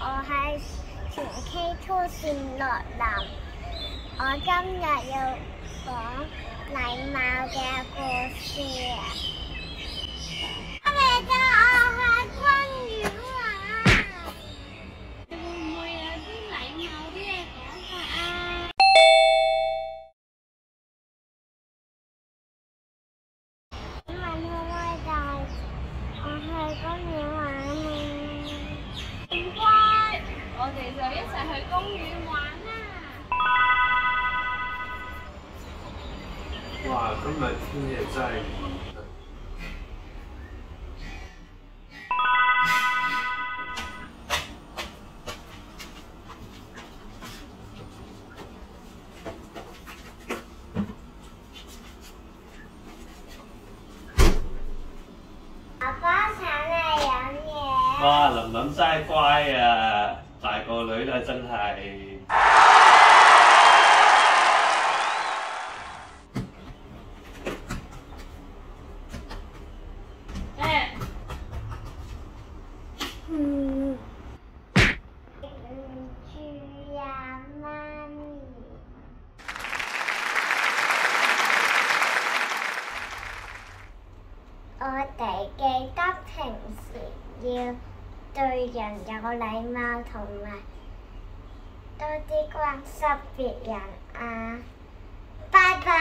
我係全 K Two 善樂林，我今日要講禮貌嘅故事啊！嚟咗我去公園玩，會唔會有啲禮貌啲嘅講法啊？請問可唔可以帶我去公園玩啊？唔乖，我哋就一齊去公園玩啦。哇，今日天氣真係熱啊！爸爸請你飲嘢。哇，琳琳真係乖啊，大個女啦真係。我哋記得平時要對人有禮貌，同埋多啲關心別人啊！拜拜。